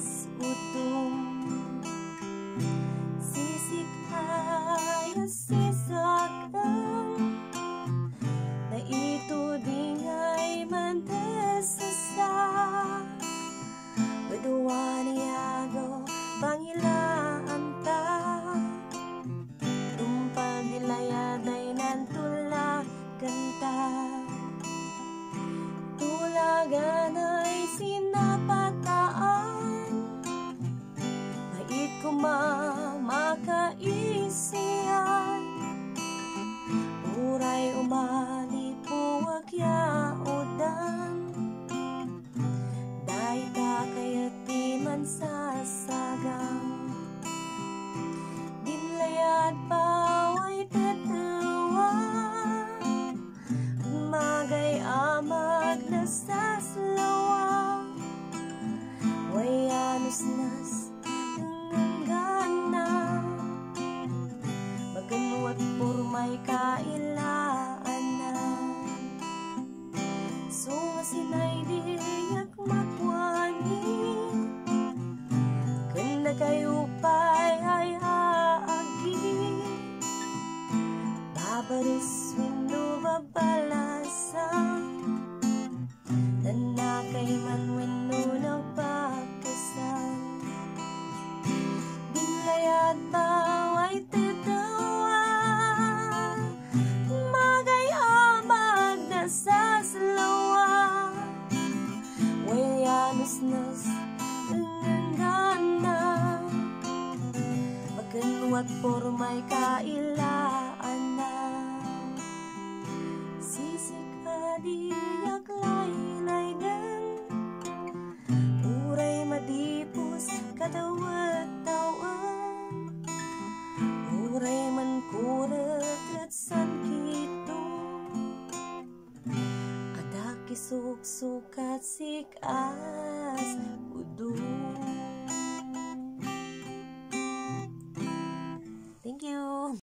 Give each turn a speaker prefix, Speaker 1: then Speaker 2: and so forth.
Speaker 1: Diyos Sisik ay sisaktan Na ito ding ay mantesasa Baduan yago pangilaan ta. Tumpal nilayad ay nantula kanta Tulagan mamakaisiyan Uray umali po agyaodan Daita kayat di man sasagang Dinlayat baway tatawa. Magay amag nasasla pormay kailaan na. So nga sinay diyak makwani Kanda kayo pa'y ay haagi Babaris wino babalasa Nanakay man wino na pagkasan Binlayat baway tatawa Wayanos nas Nangangana Magkanuat pormay kailaan na. Sisikadiyak laylay dan Uray madipos katawat-tawan isuk-sukat sikas Udu